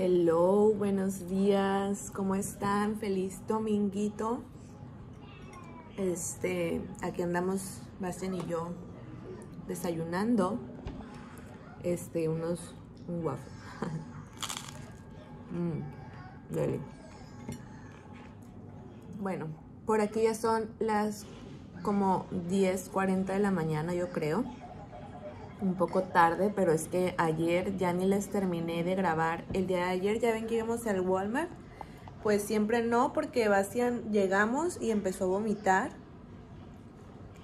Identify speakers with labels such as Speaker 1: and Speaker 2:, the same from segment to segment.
Speaker 1: Hello, buenos días, ¿cómo están? Feliz dominguito. Este, aquí andamos Bastian y yo desayunando. Este, unos un waffle. mm. Bueno, por aquí ya son las como 10:40 de la mañana, yo creo un poco tarde, pero es que ayer ya ni les terminé de grabar. El día de ayer ya ven que íbamos al Walmart. Pues siempre no, porque Bastian llegamos y empezó a vomitar.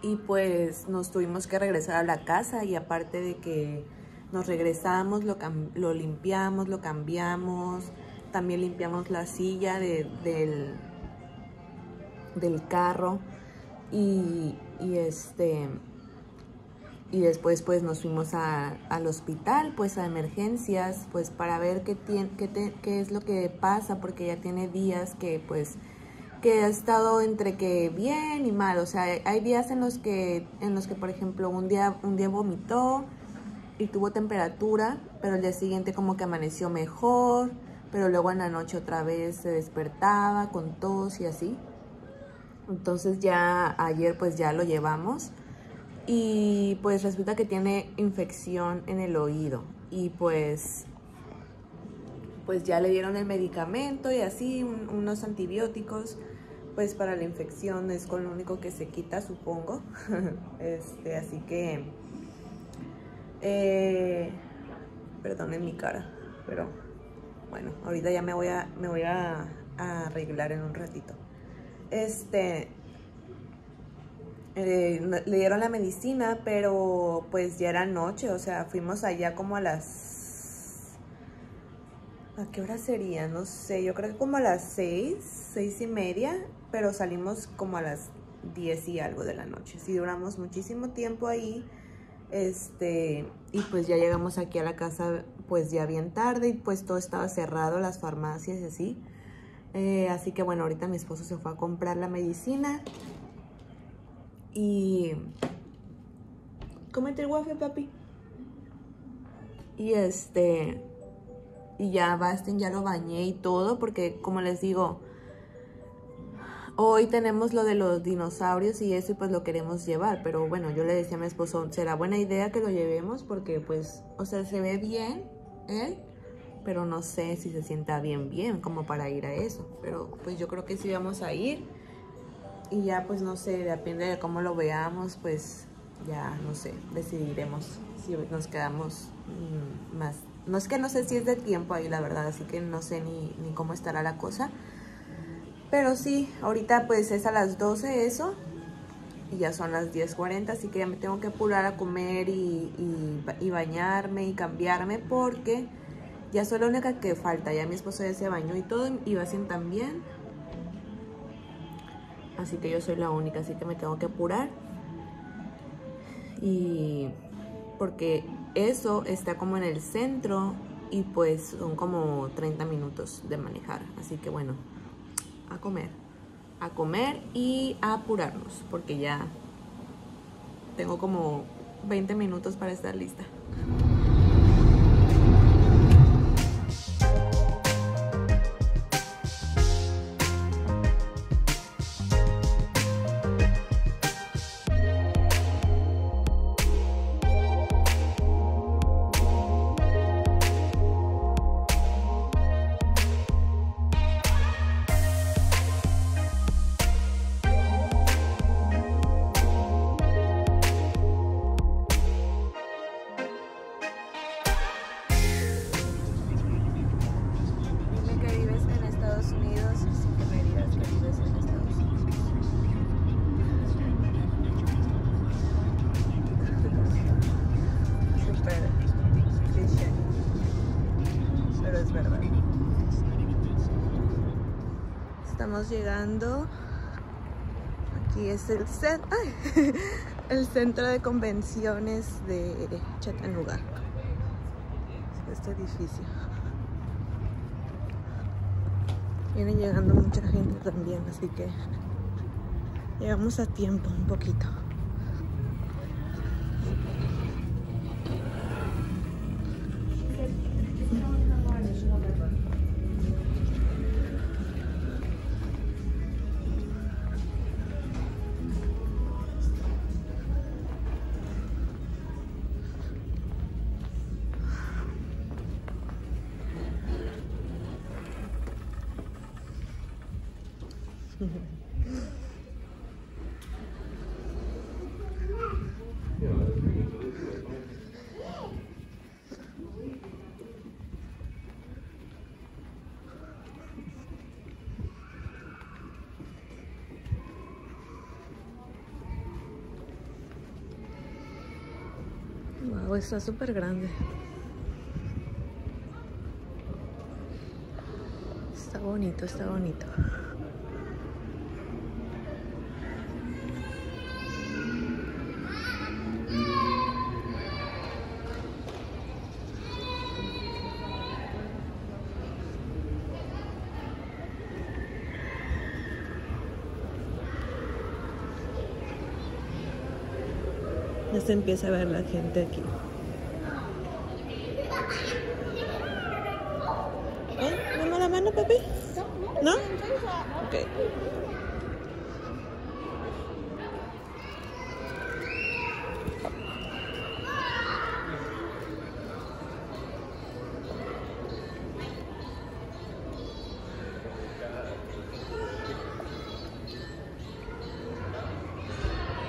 Speaker 1: Y pues nos tuvimos que regresar a la casa y aparte de que nos regresamos, lo, lo limpiamos, lo cambiamos. También limpiamos la silla de, del, del carro. Y, y este y después pues nos fuimos a, al hospital, pues a emergencias, pues para ver qué, tiene, qué, qué, es lo que pasa, porque ya tiene días que pues que ha estado entre que bien y mal, o sea, hay días en los que, en los que por ejemplo un día, un día vomitó y tuvo temperatura, pero el día siguiente como que amaneció mejor, pero luego en la noche otra vez se despertaba con tos y así. Entonces ya ayer pues ya lo llevamos y pues resulta que tiene infección en el oído y pues pues ya le dieron el medicamento y así unos antibióticos pues para la infección es con lo único que se quita supongo. Este así que eh, perdonen mi cara pero bueno ahorita ya me voy a me voy a, a arreglar en un ratito. Este eh, le dieron la medicina, pero pues ya era noche, o sea, fuimos allá como a las... ¿A qué hora sería? No sé, yo creo que como a las seis, seis y media, pero salimos como a las diez y algo de la noche. Sí, duramos muchísimo tiempo ahí, este, y pues ya llegamos aquí a la casa pues ya bien tarde y pues todo estaba cerrado, las farmacias y así. Eh, así que bueno, ahorita mi esposo se fue a comprar la medicina y comete el waffle, papi. Y este, y ya Basten ya lo bañé y todo, porque como les digo, hoy tenemos lo de los dinosaurios y eso y pues lo queremos llevar, pero bueno, yo le decía a mi esposo, será buena idea que lo llevemos porque pues, o sea, se ve bien él, pero no sé si se sienta bien, bien como para ir a eso, pero pues yo creo que sí vamos a ir y ya pues no sé, depende de cómo lo veamos, pues ya no sé, decidiremos si nos quedamos mm, más. No es que no sé si es de tiempo ahí, la verdad, así que no sé ni, ni cómo estará la cosa. Pero sí, ahorita pues es a las 12 eso y ya son las 10.40, así que ya me tengo que apurar a comer y, y, bañarme y cambiarme porque ya soy la única que falta. Ya mi esposo ya se bañó y todo y Bacien también. Así que yo soy la única, así que me tengo que apurar. Y porque eso está como en el centro y pues son como 30 minutos de manejar. Así que bueno, a comer. A comer y a apurarnos porque ya tengo como 20 minutos para estar lista. Llegando. Aquí es el, el centro de convenciones de Chattanooga. Este edificio. Viene llegando mucha gente también, así que llegamos a tiempo un poquito. está súper grande. Está bonito, está bonito. se empieza a ver la gente aquí. ¿Eh? ¿Dame la mano, papi? ¿No? Ok.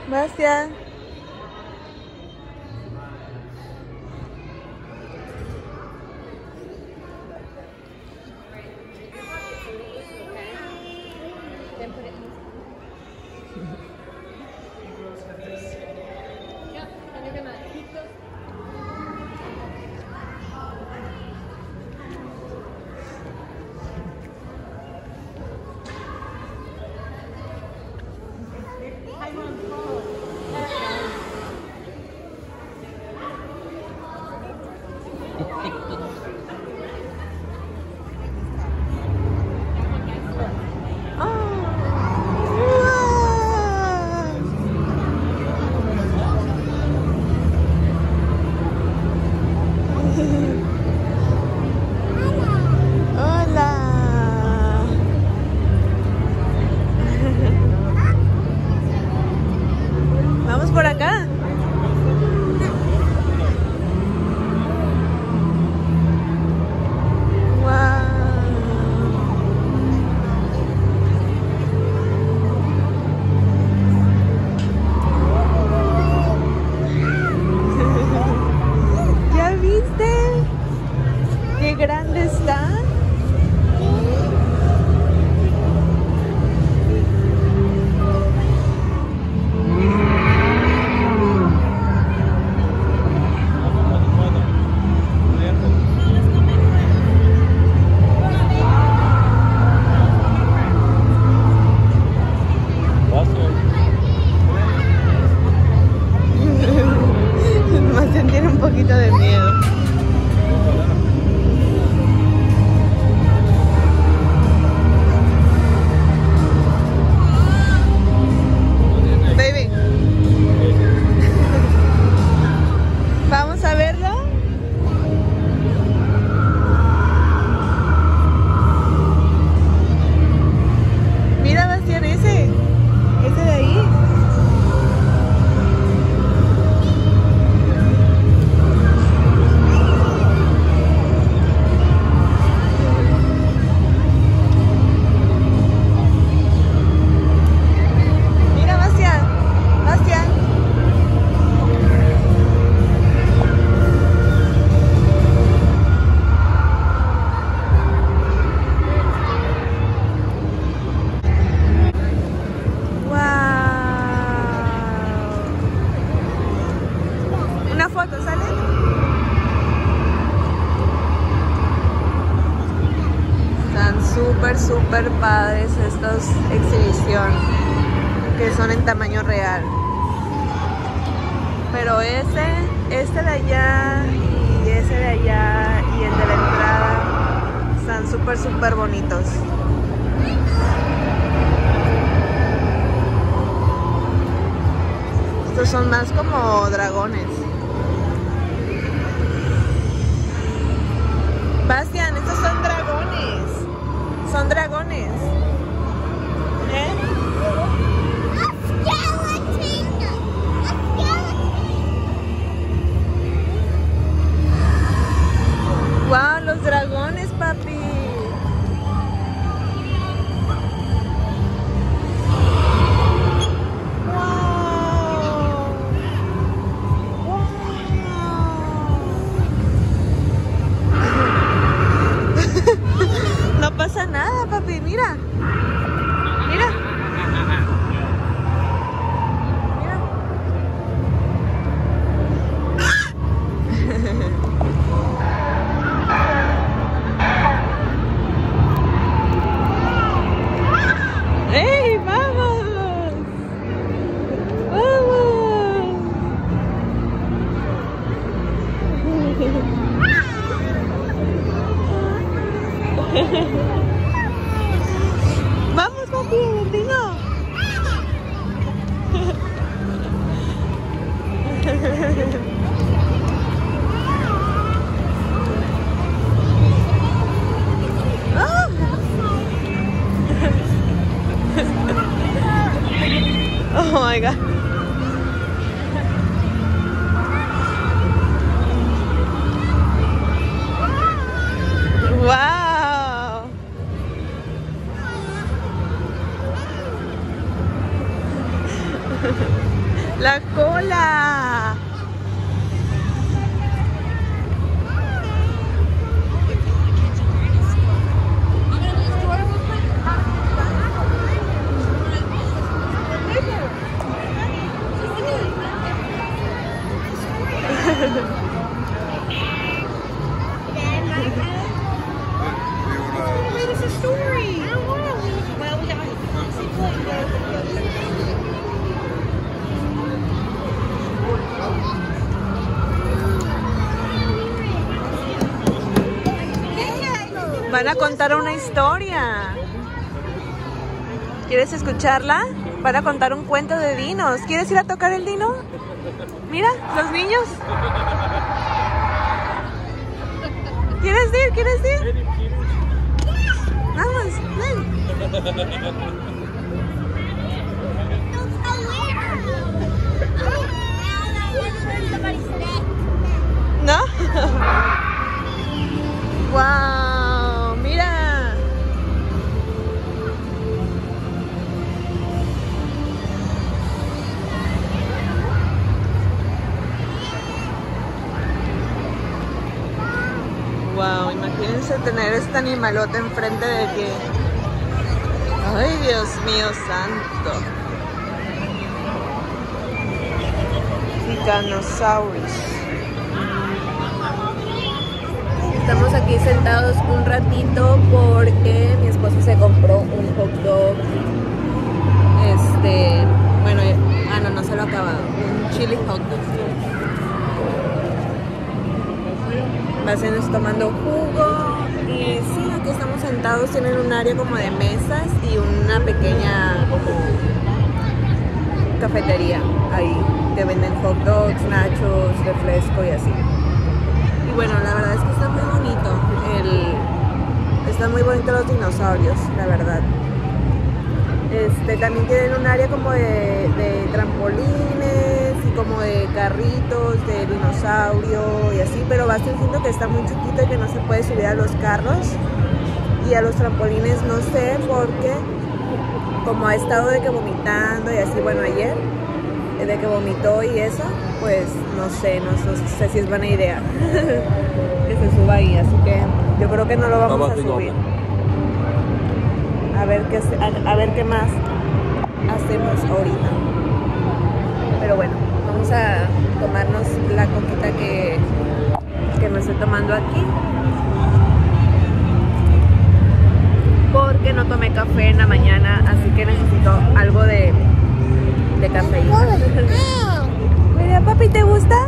Speaker 2: Gracias.
Speaker 1: Van a contar una historia. ¿Quieres escucharla? Van a contar un cuento de dinos. ¿Quieres ir a tocar el dino? Mira, los niños. ¿Quieres ir? ¿Quieres ir? Vamos, ven. Este animalote enfrente de ti. ¡Ay, Dios mío santo! Giganosaurus. Estamos aquí sentados un ratito porque mi esposo se compró un hot dog. Este, bueno, ah no, no se lo ha acabado. Un chili hot dog. Vacianos tomando jugo y sí, aquí estamos sentados. Tienen un área como de mesas y una pequeña cafetería ahí que venden hot dogs, nachos, refresco y así. Y bueno, la verdad es que está muy bonito. El, están muy bonitos los dinosaurios, la verdad. Este, también tienen un área como de trampolines como de carritos de dinosaurio y así, pero va diciendo que está muy chiquito y que no se puede subir a los carros y a los trampolines no sé porque como ha estado de que vomitando y así, bueno, ayer de que vomitó y eso, pues no sé, no, sé si es buena idea que se suba ahí, así que yo creo que no lo vamos a subir. A ver qué, a, a ver qué más hacemos ahorita. Pero bueno, vamos a tomarnos la coquita que, que me estoy tomando aquí. Porque no tomé café en la mañana, así que necesito algo de, de cafeína. Mira, papi, ¿te gusta?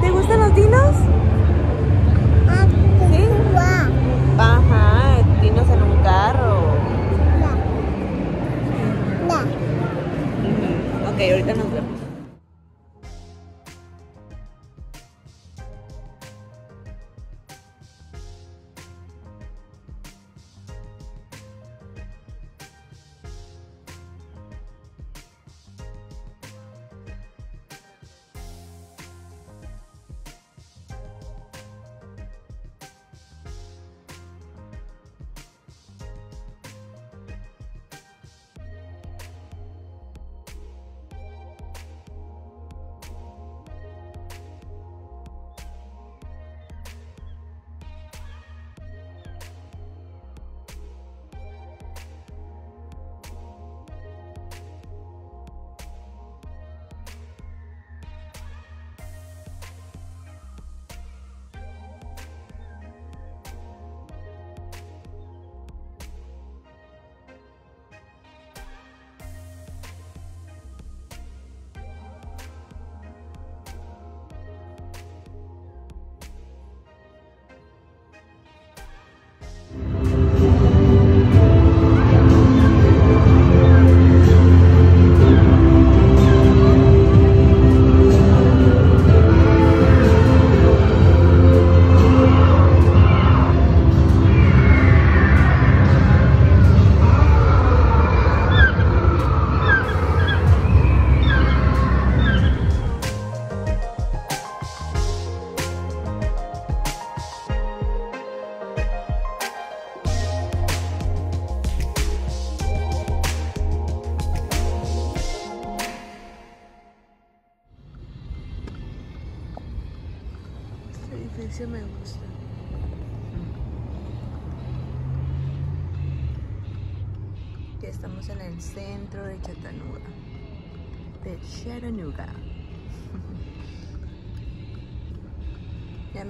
Speaker 1: ¿Te gustan los dinos? ¿Sí? Ajá, dinos en un carro. Ok, ahorita nos vemos.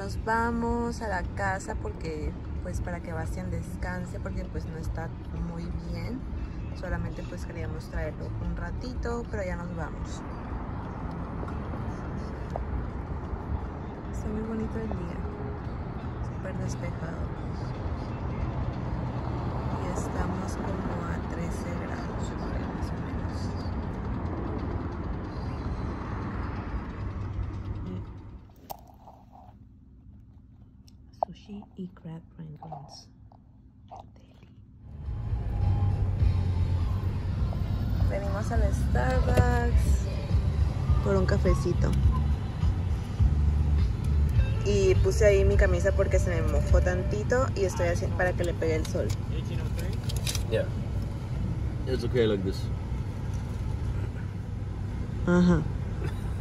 Speaker 1: Nos vamos a la casa porque pues para que Bastian descanse porque pues no está muy bien. Solamente pues queríamos traerlo un ratito, pero ya nos vamos. Está muy bonito el día. Súper despejado. Y estamos como a 13 grados, yo creo, más o menos. Sushi y crab rangoons. Venimos al Starbucks por un cafecito. Y puse ahí mi camisa porque se me mojó tantito y estoy haciendo para que le pegue el sol.
Speaker 3: Yeah. It's okay like this.
Speaker 1: Ajá.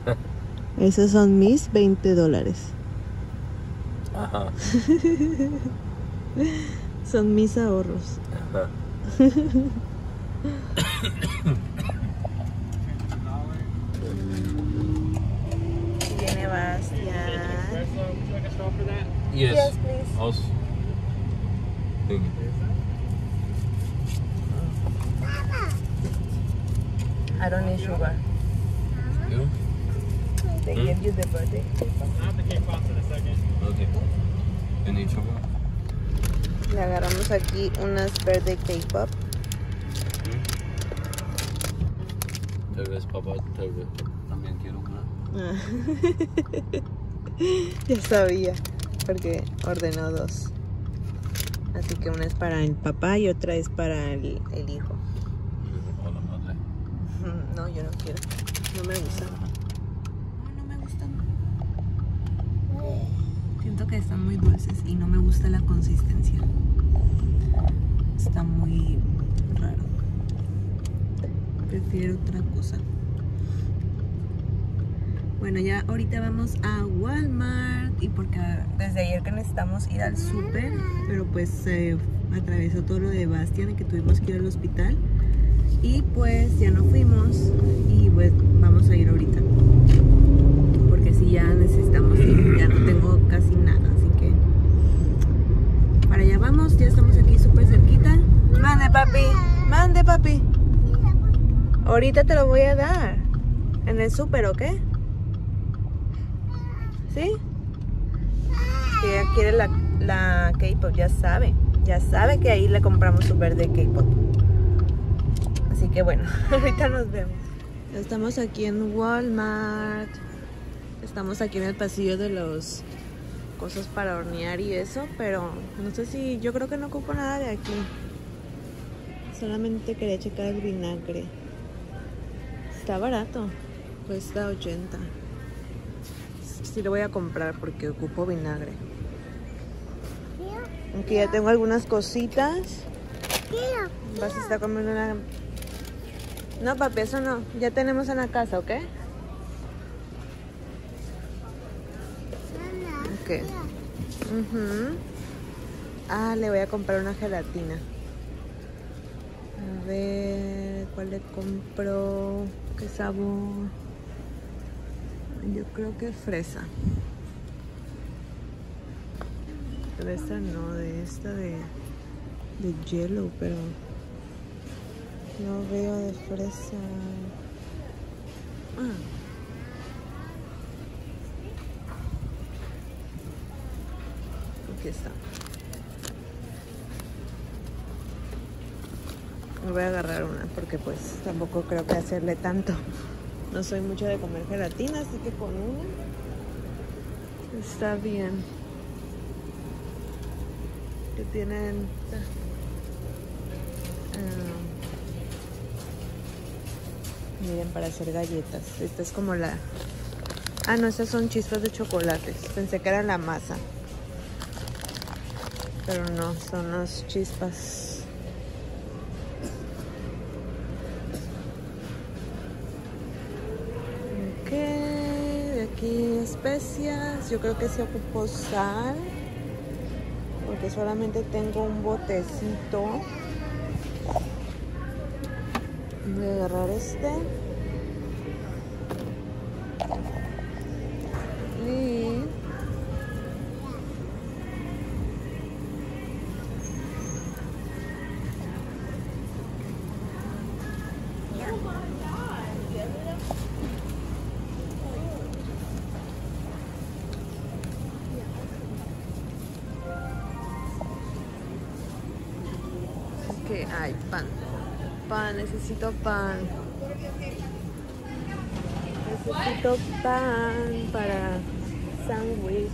Speaker 1: Esos son mis 20 dólares.
Speaker 3: Ajá.
Speaker 1: Son mis ahorros.
Speaker 3: Ajá.
Speaker 1: Viene Bastian.
Speaker 3: Yes.
Speaker 1: Yes, please.
Speaker 3: Us. Thank you.
Speaker 1: I don't need sugar.
Speaker 3: You?
Speaker 1: They
Speaker 3: Hmm?
Speaker 1: give you the birthday.
Speaker 3: Okay.
Speaker 1: Le agarramos aquí unas birthday cake pop.
Speaker 3: Tal vez papá, tal vez también quiero una.
Speaker 1: ya sabía, porque ordenó dos. Así que una es para el papá y otra es para el, el hijo.
Speaker 3: O la madre.
Speaker 1: No, yo no quiero. No me gustan. No, no me gustan. Que están muy dulces y no me gusta la consistencia. Está muy raro. Prefiero otra cosa. Bueno, ya ahorita vamos a Walmart y porque desde ayer que necesitamos ir al súper, pero pues se atravesó todo lo de Bastian y que tuvimos que ir al hospital. Y pues ya no fuimos y pues vamos a ir ahorita. Porque si ya necesitamos ir, ya no tengo casi nada, así que para allá vamos, ya estamos aquí súper cerquita. Mande papi, mande papi. Ahorita te lo voy a dar. En el súper, ¿ok? ¿Sí? Que ella quiere la, la K-pop, ya sabe. Ya sabe que ahí le compramos su verde K-pop. Así que bueno, ahorita nos vemos. Estamos aquí en Walmart. Estamos aquí en el pasillo de los cosas para hornear y eso, pero no sé si yo creo que no ocupo nada de aquí. Solamente quería checar el vinagre. Está barato. Cuesta 80. Sí lo voy a comprar porque ocupo vinagre. Aquí ya tengo algunas cositas. Vas a estar comiendo una... No, papi, eso no. Ya tenemos en la casa, ¿ok? Ok. Ujú. Ah, le voy a comprar una gelatina. A ver, ¿cuál le compro? ¿Qué sabor? Yo creo que fresa. De esta no, de esta de, de hielo, pero no veo de fresa. Ah. Aquí está. Me voy a agarrar una porque pues tampoco creo que hacerle tanto. No soy mucho de comer gelatina, así que con una está bien. Que tienen ah, miren para hacer galletas. Esta es como la Ah, no, estas son chispas de chocolates. Pensé que era la masa. Pero no, son las chispas. Ok, de aquí especias. Yo creo que se ocupó sal. Porque solamente tengo un botecito. Voy a agarrar este. Necesito pan. Necesito pan para sándwich.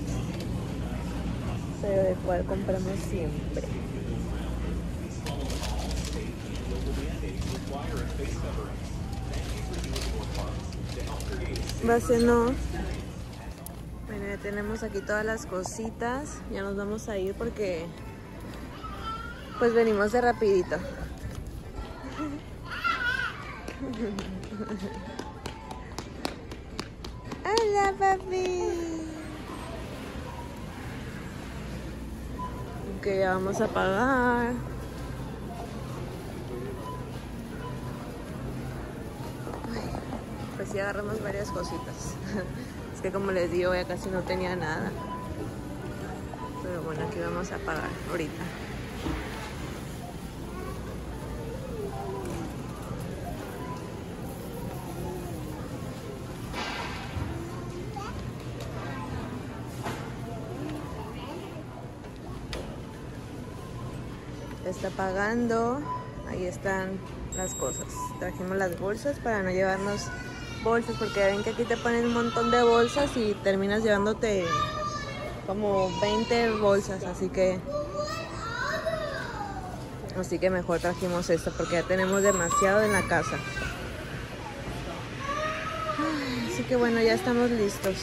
Speaker 1: Pero de cuál compramos siempre. Base no. Bueno, ya tenemos aquí todas las cositas. Ya nos vamos a ir porque pues venimos de rapidito. Hola, papi. Ok, ya vamos a pagar. Pues sí agarramos varias cositas. Es que como les digo, ya casi no tenía nada. Pero bueno, aquí vamos a pagar ahorita. Está pagando. Ahí están las cosas. Trajimos las bolsas para no llevarnos bolsas porque ven que aquí te ponen un montón de bolsas y terminas llevándote como 20 bolsas, así que así que mejor trajimos esto porque ya tenemos demasiado en la casa. Así que bueno, ya estamos listos.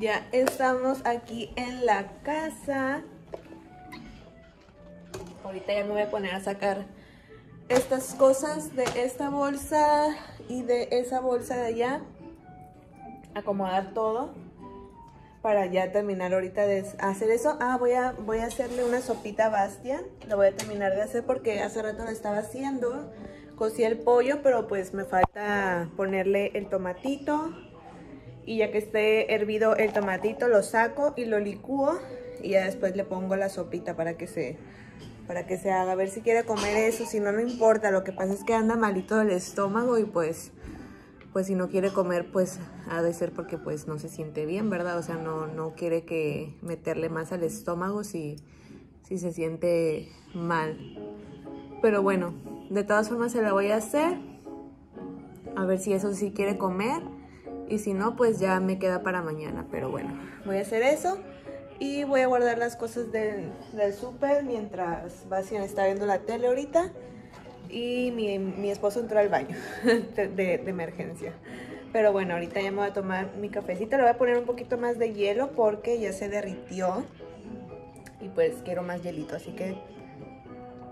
Speaker 1: Ya estamos aquí en la casa. Ahorita ya me voy a poner a sacar estas cosas de esta bolsa y de esa bolsa de allá. Acomodar todo para ya terminar ahorita de hacer eso. Ah, voy a, voy a hacerle una sopita Bastian. Lo voy a terminar de hacer porque hace rato lo estaba haciendo. Cocí el pollo, pero pues me falta ponerle el tomatito. Y ya que esté hervido el tomatito, lo saco y lo licúo. Y ya después le pongo la sopita para que se para que se haga, a ver si quiere comer eso, si no, no importa, lo que pasa es que anda malito del estómago y pues, pues si no quiere comer, pues ha de ser porque pues no se siente bien, ¿verdad? O sea, no, no quiere que meterle más al estómago si, si se siente mal. Pero bueno, de todas formas se la voy a hacer, a ver si eso sí quiere comer y si no, pues ya me queda para mañana, pero bueno, voy a hacer eso. Y voy a guardar las cosas del, del súper mientras Bastian está viendo la tele ahorita. Y mi, mi esposo entró al baño de, emergencia. Pero bueno, ahorita ya me voy a tomar mi cafecito. Le voy a poner un poquito más de hielo porque ya se derritió. Y pues quiero más hielito, así que...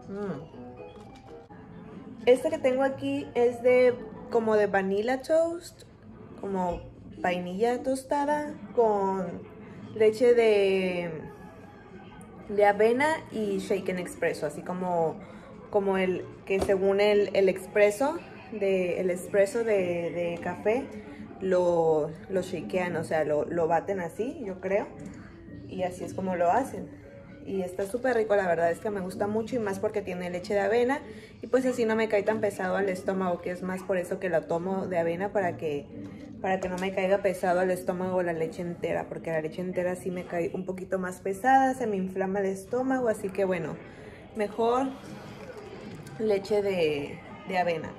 Speaker 1: Mm. Este que tengo aquí es de como de vanilla toast. Como vainilla tostada con leche de, de avena y shaken expreso, así como, como el que según el, el expreso, de, el expreso de, de café, lo, lo shakean, o sea, lo, lo baten así, yo creo, y así es como lo hacen. Y está súper rico, la verdad es que me gusta mucho y más porque tiene leche de avena y pues así no me cae tan pesado al estómago, que es más por eso que la tomo de avena para que para que no me caiga pesado al estómago la leche entera, porque la leche entera sí me cae un poquito más pesada, se me inflama el estómago, así que bueno, mejor leche de, de avena.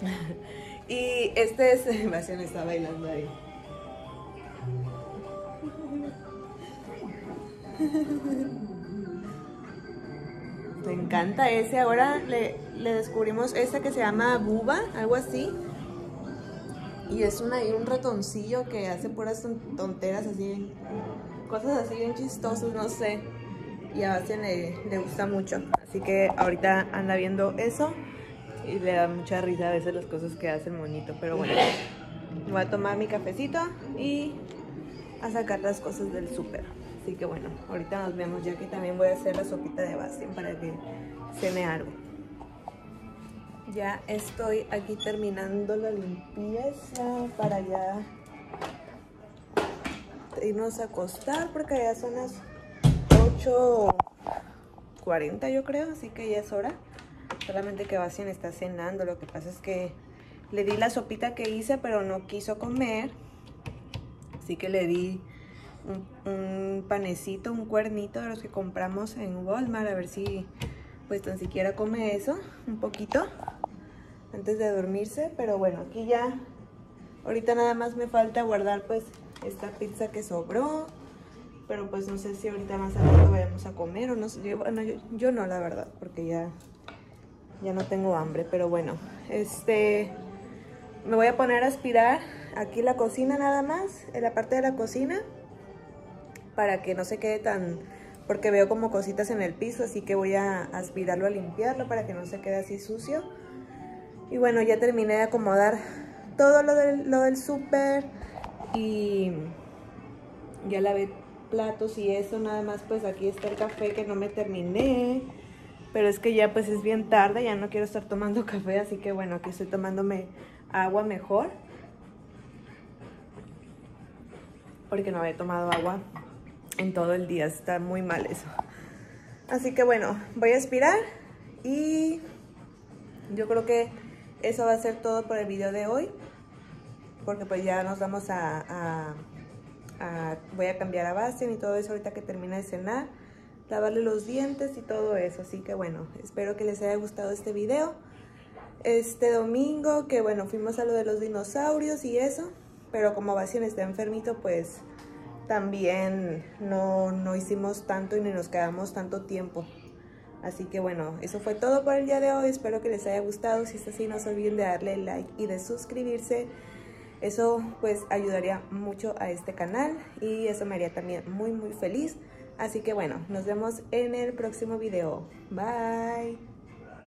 Speaker 1: y este es, Bastian está bailando ahí. Me encanta ese. Ahora le, descubrimos este que se llama Buba, algo así. Y es un ratoncillo que hace puras tonteras así, cosas así bien chistosas, no sé. Y a Bastian le, le gusta mucho. Así que ahorita anda viendo eso y le da mucha risa a veces las cosas que hace el monito. Pero bueno, voy a tomar mi cafecito y a sacar las cosas del súper. Así que bueno, ahorita nos vemos ya que también voy a hacer la sopita de Bastian para que cene algo. Ya estoy aquí terminando la limpieza para ya irnos a acostar porque ya son las 8.40 yo creo, así que ya es hora. Solamente que Bastian está cenando, lo que pasa es que le di la sopita que hice pero no quiso comer. Así que le di un, panecito, un cuernito de los que compramos en Walmart a ver si pues tan siquiera come eso, un poquito antes de dormirse, pero bueno, aquí ya, ahorita nada más me falta guardar pues esta pizza que sobró, pero pues no sé si ahorita más adelante vayamos a comer o no sé, yo, bueno, yo, yo, no la verdad, porque ya, ya no tengo hambre, pero bueno, este, me voy a poner a aspirar aquí la cocina nada más, en la parte de la cocina, para que no se quede tan, porque veo como cositas en el piso, así que voy a aspirarlo a limpiarlo para que no se quede así sucio. Y bueno, ya terminé de acomodar todo lo del, lo súper y ya lavé platos y eso, nada más pues aquí está el café que no me terminé. Pero es que ya pues es bien tarde, ya no quiero estar tomando café, así que bueno, aquí estoy tomándome agua mejor. Porque no había tomado agua en todo el día, está muy mal eso. Así que bueno, voy a aspirar y yo creo que eso va a ser todo por el video de hoy. Porque pues ya nos vamos a, a, voy a cambiar a Bastian y todo eso ahorita que termine de cenar. Lavarle los dientes y todo eso. Así que bueno, espero que les haya gustado este video. Este domingo, que bueno, fuimos a lo de los dinosaurios y eso. Pero como Bastian está enfermito, pues también no, no hicimos tanto y ni nos quedamos tanto tiempo. Así que bueno, eso fue todo por el día de hoy. Espero que les haya gustado. Si es así, no se olviden de darle like y de suscribirse. Eso pues ayudaría mucho a este canal y eso me haría también muy muy feliz. Así que bueno, nos vemos en el próximo video. Bye.